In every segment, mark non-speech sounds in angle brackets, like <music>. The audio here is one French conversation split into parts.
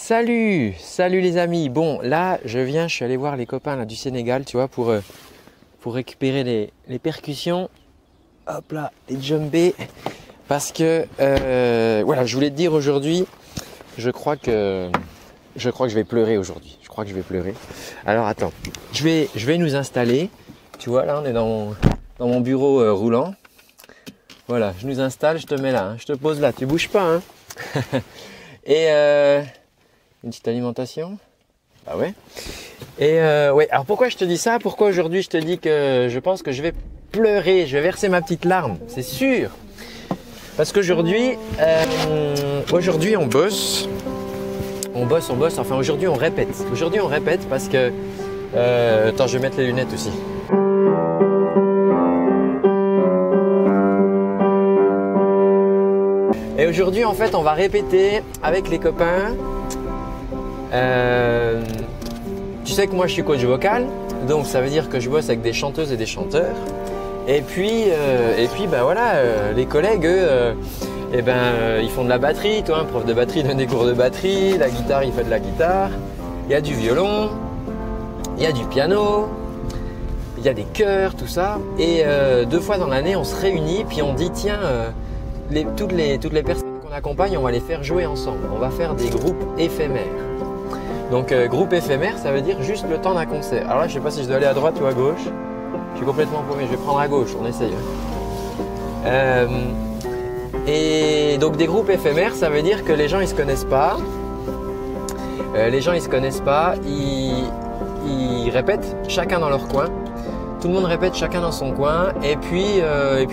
Salut, salut les amis. Bon, là, je viens, je suis allé voir les copains du Sénégal, tu vois, pour, euh, pour récupérer les, percussions. Hop là, les djembés. Parce que, euh, voilà, je voulais te dire aujourd'hui, je crois que je crois que je vais pleurer aujourd'hui. Je crois que je vais pleurer. Alors attends, je vais, nous installer. Tu vois, là, on est dans mon, dans mon bureau euh, roulant. Voilà, je nous installe, je te mets là, hein. je te pose là, tu bouges pas. Hein <laughs> Et une petite alimentation? Bah ouais. Et euh, ouais, alors pourquoi je te dis ça? Pourquoi aujourd'hui je te dis que je pense que je vais pleurer, je vais verser ma petite larme, c'est sûr. Parce qu'aujourd'hui, euh, aujourd'hui on bosse, on bosse, on bosse. Enfin aujourd'hui on répète. Aujourd'hui on répète parce que euh, attends, je vais mettre les lunettes aussi. Et aujourd'hui en fait on va répéter avec les copains. Euh, tu sais que moi je suis coach vocal, donc ça veut dire que je bosse avec des chanteuses et des chanteurs. Et puis, euh, et puis bah voilà, euh, les collègues, eux, eh ben, ils font de la batterie. Toi, un prof de batterie donne des cours de batterie. La guitare, il fait de la guitare. Il y a du violon, il y a du piano, il y a des chœurs, tout ça. Et deux fois dans l'année, on se réunit, puis on dit tiens, toutes, les, toutes les personnes qu'on accompagne, on va les faire jouer ensemble. On va faire des groupes éphémères. Donc, euh, groupe éphémère, ça veut dire juste le temps d'un concert. Alors là, je sais pas si je dois aller à droite ou à gauche. Je suis complètement paumé. Je vais prendre à gauche. On essaye. hein. Euh, et donc des groupes éphémères, ça veut dire que les gens ils se connaissent pas. Euh, les gens ils se connaissent pas. Ils, répètent chacun dans leur coin. Tout le monde répète chacun dans son coin. Et puis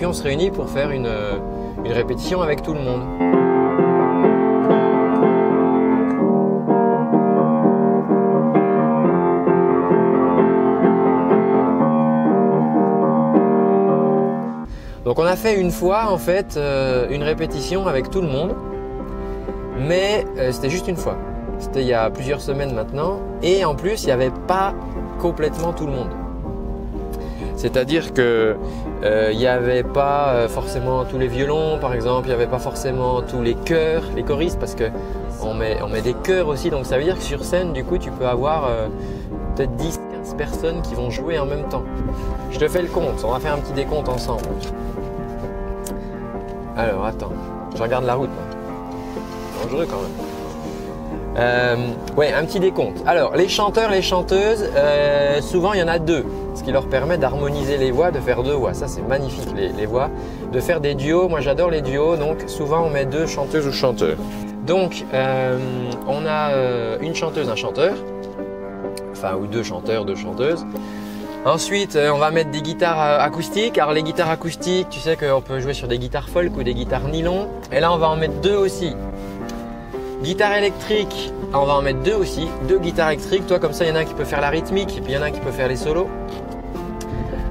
on se réunit pour faire une répétition avec tout le monde. Donc on a fait une fois en fait euh, une répétition avec tout le monde, mais euh, c'était juste une fois. C'était il y a plusieurs semaines maintenant, et en plus il n'y avait pas complètement tout le monde. C'est-à-dire que euh, il n'y avait pas forcément tous les violons, par exemple, il n'y avait pas forcément tous les chœurs, les choristes, parce que on met, met des chœurs aussi, donc ça veut dire que sur scène, du coup, tu peux avoir peut-être 10-15 personnes qui vont jouer en même temps. Je te fais le compte, on va faire un petit décompte ensemble. Alors attends, je regarde la route. Dangereux quand même. Euh, ouais, un petit décompte. Alors, les chanteurs, les chanteuses, euh, souvent il y en a deux, ce qui leur permet d'harmoniser les voix, de faire deux voix. Ça, c'est magnifique les, voix. De faire des duos. Moi, j'adore les duos. Donc, souvent on met deux chanteuses ou chanteurs. Donc, euh, on a une chanteuse, un chanteur, enfin ou deux chanteurs, deux chanteuses. Ensuite, euh, on va mettre des guitares euh, acoustiques. Alors les guitares acoustiques, tu sais qu'on peut jouer sur des guitares folk ou des guitares nylon. Et là, on va en mettre deux aussi. Guitare électrique, on va en mettre deux aussi. Deux guitares électriques. Toi, comme ça, il y en a un qui peut faire la rythmique et puis il y en a un qui peut faire les solos.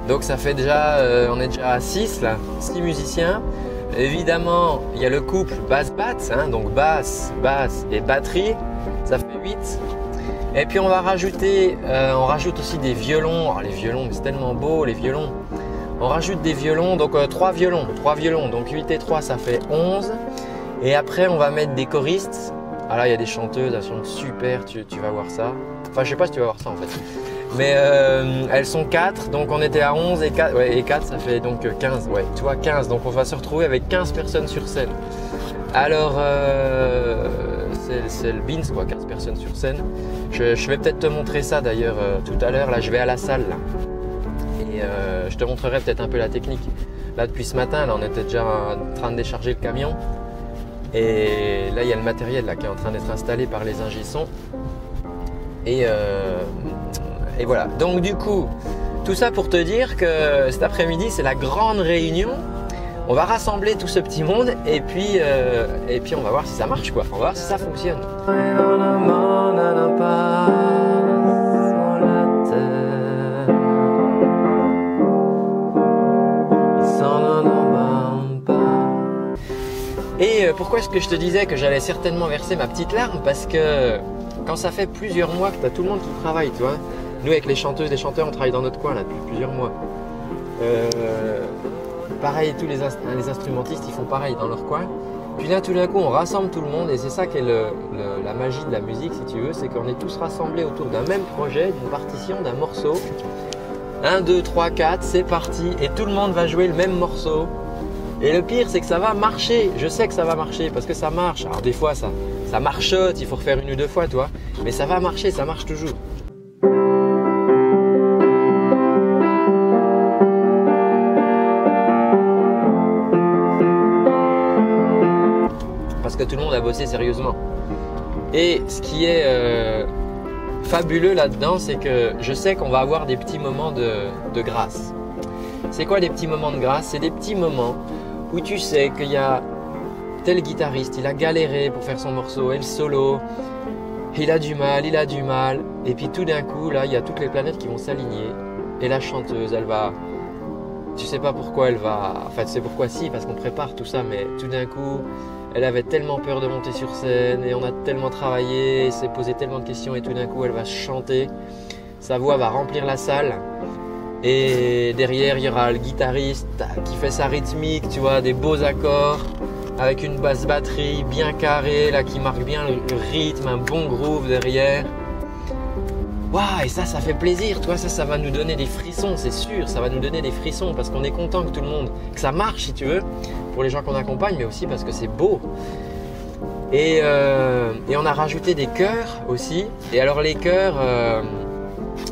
Donc ça fait déjà, euh, on est déjà à 6 là, 6 musiciens. Évidemment, il y a le couple basse-batte, hein, donc basse, basse et batterie. Ça fait 8. Et puis on va rajouter, euh, on rajoute aussi des violons. Alors les violons, c'est tellement beau les violons. On rajoute des violons, donc 3 violons, 3 violons. Donc 8 et 3, ça fait 11. Et après, on va mettre des choristes. Ah là, il y a des chanteuses, elles sont super, tu, tu vas voir ça. Enfin, je sais pas si tu vas voir ça en fait. Mais euh, elles sont 4, donc on était à 11 et 4, ouais, et 4 ça fait donc 15, ouais, tu vois 15, donc on va se retrouver avec 15 personnes sur scène. Alors, euh, c'est- le beans quoi, 15 personnes sur scène. Je, vais peut-être te montrer ça d'ailleurs euh, tout à l'heure, là je vais à la salle. Et euh, je te montrerai peut-être un peu la technique. Là depuis ce matin, là on était déjà en train de décharger le camion. Et là il y a le matériel qui est en train d'être installé par les ingissons. Et voilà. Donc du coup, tout ça pour te dire que cet après-midi c'est la grande réunion. On va rassembler tout ce petit monde et puis, euh, et puis on va voir si ça marche quoi. On va voir si ça fonctionne. Et euh, pourquoi est-ce que je te disais que j'allais certainement verser ma petite larme? Parce que quand ça fait plusieurs mois que tu as tout le monde qui travaille, tu. Nous, avec les chanteuses, les chanteurs, on travaille dans notre coin là depuis plusieurs mois. Euh, pareil, tous les, ins- les instrumentistes, ils font pareil dans leur coin. Puis là, tout d'un coup, on rassemble tout le monde et c'est ça qui est la magie de la musique, si tu veux, c'est qu'on est tous rassemblés autour d'un même projet, d'une partition, d'un morceau. 1, 2, 3, 4, c'est parti et tout le monde va jouer le même morceau. Et le pire, c'est que ça va marcher. Je sais que ça va marcher parce que ça marche. Alors des fois, ça, ça marchote, il faut refaire une ou deux fois, toi. Mais ça va marcher, ça marche toujours. Tout le monde a bossé sérieusement. Et ce qui est euh, fabuleux là-dedans, c'est que je sais qu'on va avoir des petits moments de, de grâce. C'est quoi les petits moments de grâce? C'est des petits moments où tu sais qu'il y a tel guitariste, il a galéré pour faire son morceau et le solo, il a du mal, il a du mal, et puis tout d'un coup, là, il y a toutes les planètes qui vont s'aligner, et la chanteuse, elle va, tu sais pas pourquoi elle va, enfin tu sais pourquoi si, parce qu'on prépare tout ça, mais tout d'un coup, elle avait tellement peur de monter sur scène, et on a tellement travaillé, s'est posé tellement de questions, et tout d'un coup, elle va chanter, sa voix va remplir la salle, et derrière, il y aura le guitariste qui fait sa rythmique, tu vois, des beaux accords avec une basse batterie bien carrée, là, qui marque bien le, rythme, un bon groove derrière. Waouh, et ça, ça fait plaisir, toi, ça, ça va nous donner des frissons, c'est sûr, ça va nous donner des frissons parce qu'on est content que tout le monde, que ça marche, si tu veux, pour les gens qu'on accompagne, mais aussi parce que c'est beau. Et, euh, on a rajouté des chœurs aussi. Et alors, les chœurs, euh,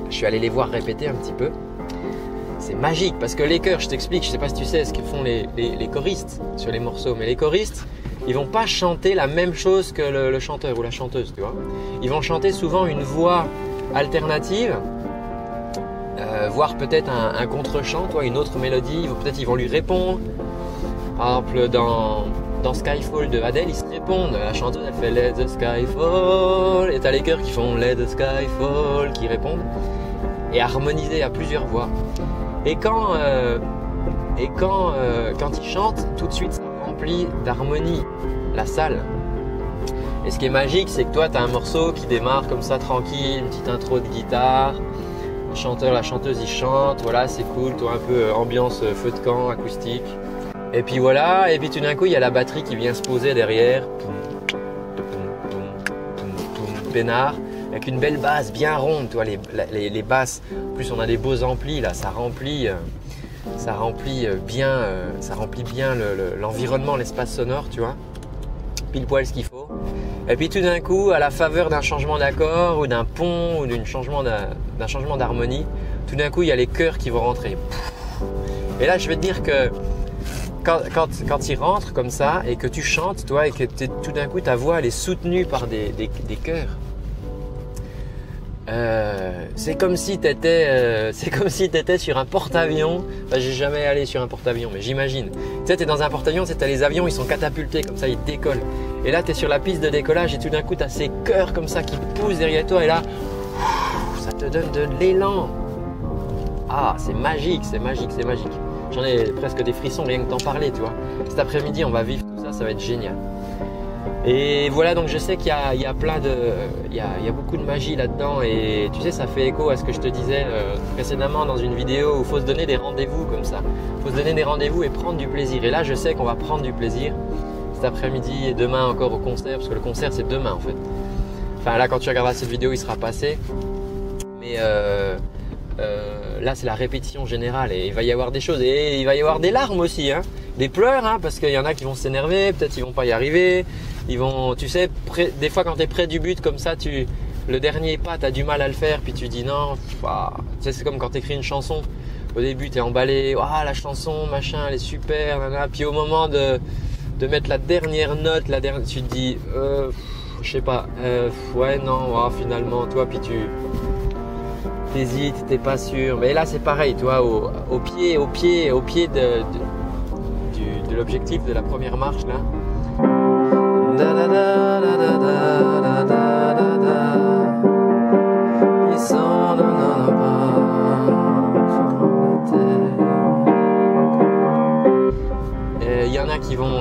je suis allé les voir répéter un petit peu c'est magique parce que les chœurs, je t'explique, je sais pas si tu sais ce que font les, choristes sur les morceaux, mais les choristes, ils vont pas chanter la même chose que le, chanteur ou la chanteuse, tu vois. Ils vont chanter souvent une voix alternative, euh, voire peut-être un, contre-chant, une autre mélodie. Peut-être ils vont lui répondre. Par exemple, dans, Skyfall de Adele, ils se répondent. La chanteuse, elle fait Let the sky fall. Et t'as les chœurs qui font Let the sky fall, qui répondent. Et harmoniser à plusieurs voix. Et quand, euh, et quand, euh, quand il chante, tout de suite ça remplit d'harmonie la salle. Et ce qui est magique, c'est que toi, tu as un morceau qui démarre comme ça tranquille, une petite intro de guitare. Le chanteur, la chanteuse, il chante, voilà, c'est cool, toi un peu euh, ambiance feu de camp, acoustique. Et puis voilà, et puis tout d'un coup, il y a la batterie qui vient se poser derrière. Peinard avec une belle basse bien ronde, toi, les, les, basses. En plus, on a des beaux amplis là, ça remplit, euh, ça remplit euh, bien, euh, ça remplit bien l'environnement, l'espace sonore, tu vois. Pile poil ce qu'il faut. Et puis tout d'un coup, à la faveur d'un changement d'accord ou d'un pont ou d'un changement d'harmonie, tout d'un coup, il y a les chœurs qui vont rentrer. Et là, je vais te dire que quand, quand, quand ils rentrent comme ça et que tu chantes, toi, et que tout d'un coup ta voix elle est soutenue par des, des, chœurs, euh, c'est comme si tu étais, euh, <laughs> si sur un porte-avions. j'ai jamais allé sur un porte-avions, mais j'imagine. Tu sais, t'es dans un porte-avions, c'est les avions, ils sont catapultés comme ça, ils décollent. Et là, tu es sur la piste de décollage et tout d'un coup, tu as ces cœurs comme ça qui poussent derrière toi et là, ça te donne de l'élan. Ah, c'est magique, c'est magique, c'est magique. J'en ai presque des frissons rien que t'en parler, tu vois. Cet après-midi, on va vivre tout ça, ça va être génial. Et voilà, donc je sais qu'il y, a, plein de, il y a, beaucoup de magie là-dedans et tu sais, ça fait écho à ce que je te disais euh, précédemment dans une vidéo où il faut se donner des rendez-vous comme ça. Il faut se donner des rendez-vous et prendre du plaisir. Et là, je sais qu'on va prendre du plaisir après-midi et demain encore au concert, parce que le concert c'est demain en fait. Enfin là, quand tu regarderas cette vidéo, il sera passé. Mais euh, euh, là, c'est la répétition générale et il va y avoir des choses et il va y avoir des larmes aussi, hein. des pleurs, hein, parce qu'il y en a qui vont s'énerver, peut-être ils vont pas y arriver. Ils vont, tu sais, des fois quand tu es près du but comme ça, tu, le dernier pas, tu as du mal à le faire, puis tu dis non. tu sais, c'est comme quand tu écris une chanson. Au début, tu es emballé, ah, la chanson, machin, elle est super, Puis au moment de, de mettre la dernière note, la dernière, tu te dis, euh, je sais pas, euh, ouais, non, finalement, toi, puis tu t'hésites, t'es pas sûr. Mais là, c'est pareil, toi, au, pied, au pied, au pied de, de, l'objectif de la première marche, là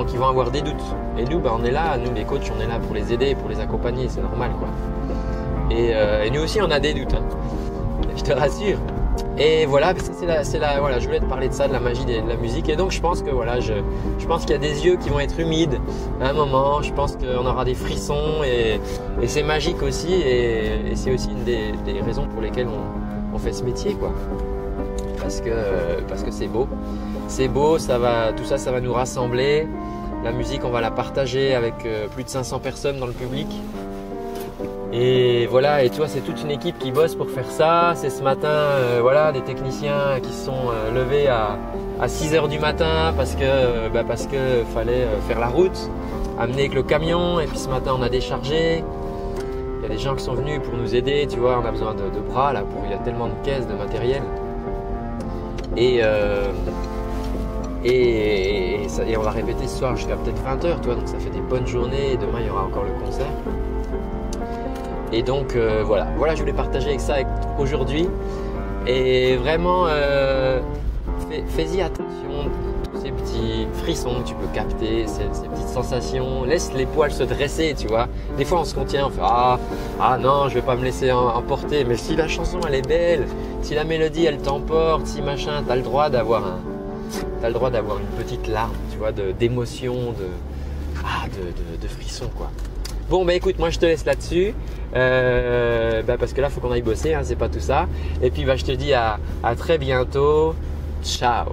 qui vont, avoir des doutes. Et nous, bah, on est là, nous les coachs, on est là pour les aider, pour les accompagner, c'est normal quoi. Et, euh, nous aussi, on a des doutes. Hein. Je te rassure. Et voilà, c'est la, la, voilà, je voulais te parler de ça, de la magie de la musique. Et donc je pense que voilà, je, je pense qu'il y a des yeux qui vont être humides à un moment. Je pense qu'on aura des frissons et, et c'est magique aussi. Et, c'est aussi une des, des, raisons pour lesquelles on, on, fait ce métier, quoi. Parce que parce que c'est beau, c'est beau. Ça va, tout ça, ça va nous rassembler. La musique, on va la partager avec euh, plus de 500 personnes dans le public. Et voilà, et toi, c'est toute une équipe qui bosse pour faire ça. C'est ce matin, euh, voilà, des techniciens qui se sont euh, levés à, 6 h du matin parce que bah, parce que fallait faire la route, amener avec le camion. Et puis ce matin, on a déchargé. Il y a des gens qui sont venus pour nous aider, tu vois. On a besoin de, bras là, pour il y a tellement de caisses de matériel. Et et, et, on va répéter ce soir jusqu'à peut-être 20h, toi, donc ça fait des bonnes journées. Demain, il y aura encore le concert. Et donc euh, voilà, voilà, je voulais partager avec ça aujourd'hui. Et vraiment, euh, fais-y attention, tous ces petits frissons que tu peux capter, ces, petites sensations. Laisse les poils se dresser, tu vois. Des fois, on se contient, on fait ah, ah non, je vais pas me laisser emporter. Mais si la chanson elle est belle, si la mélodie elle t'emporte, si machin, t'as le droit d'avoir un, as le droit d'avoir une petite larme, tu vois, d'émotion, de, ah, de, de, de frisson, quoi. Bon, bah écoute, moi je te laisse là-dessus. Euh, bah, parce que là, faut qu'on aille bosser, hein, c'est pas tout ça. Et puis, bah, je te dis à, à très bientôt. Ciao